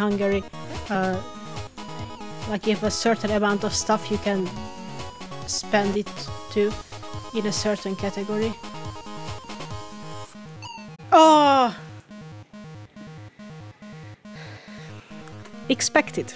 Hungary. Uh, like if a certain amount of stuff you can spend it to in a certain category. Oh! Expected.